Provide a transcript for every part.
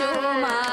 Shuma.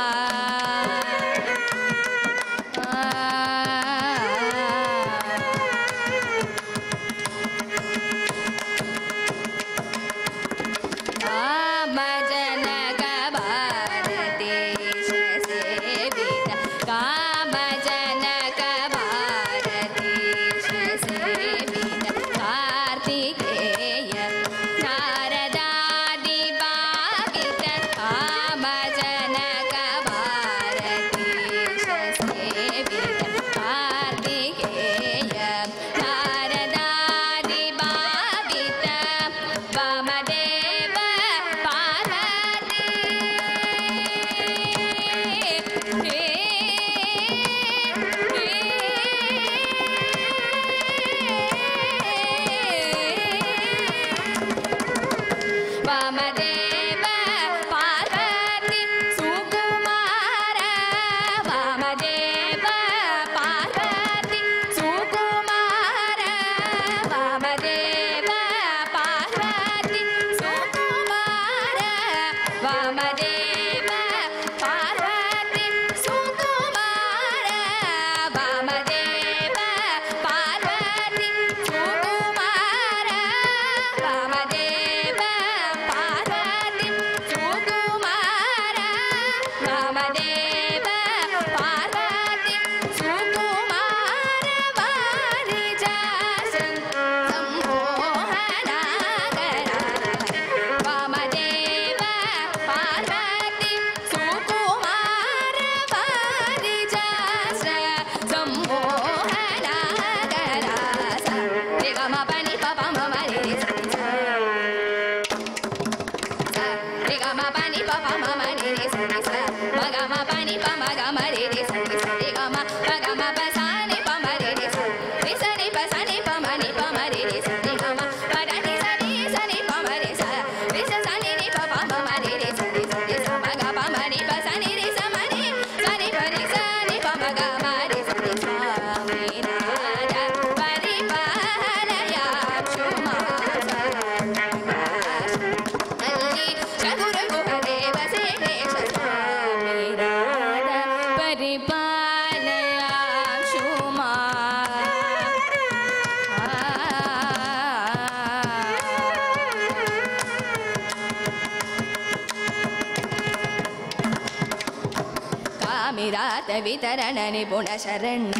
விதரண Nipuna Sarana.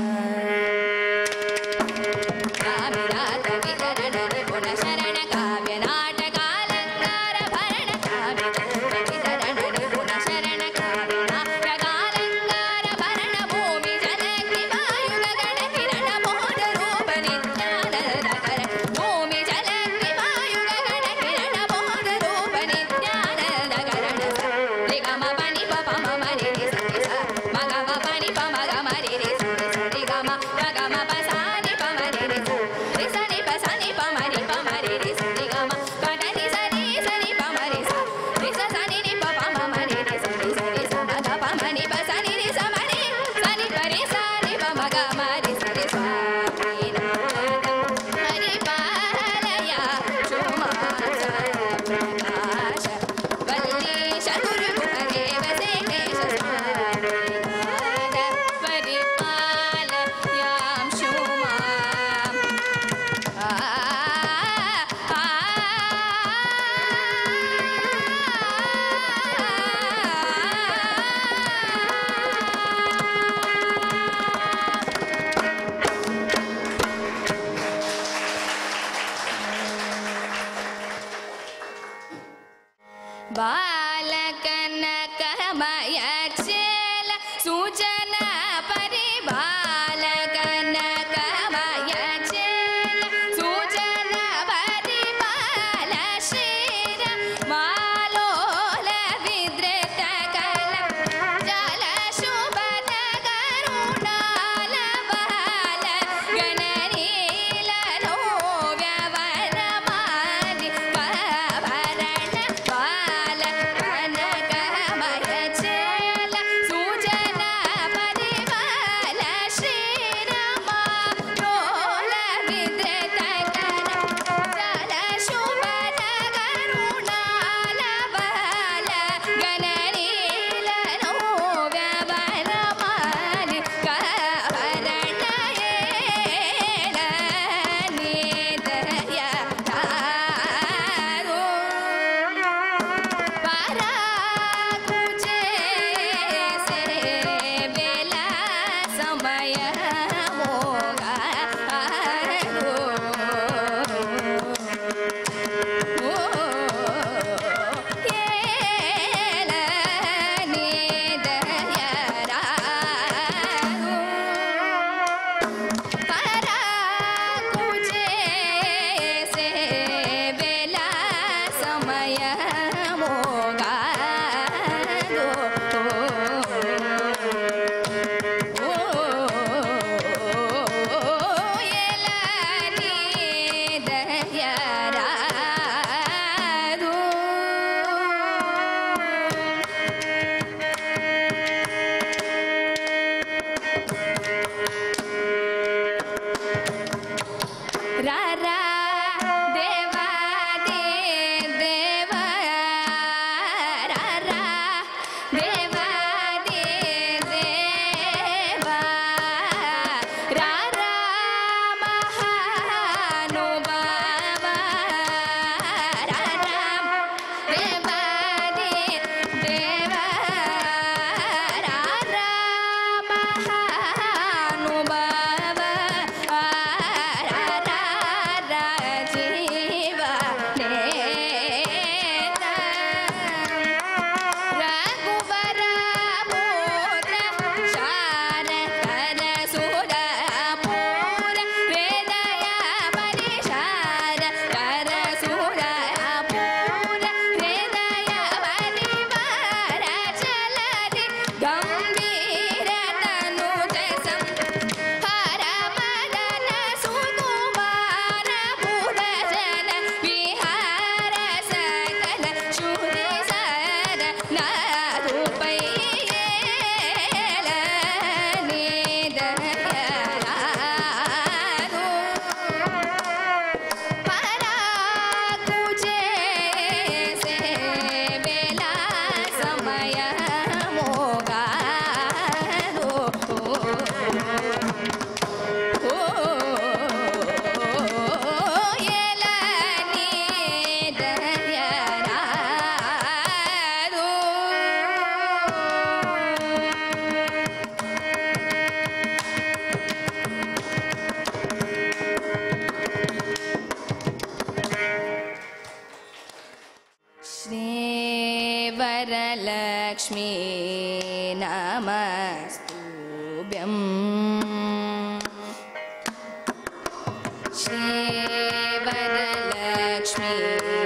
touch me.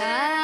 time.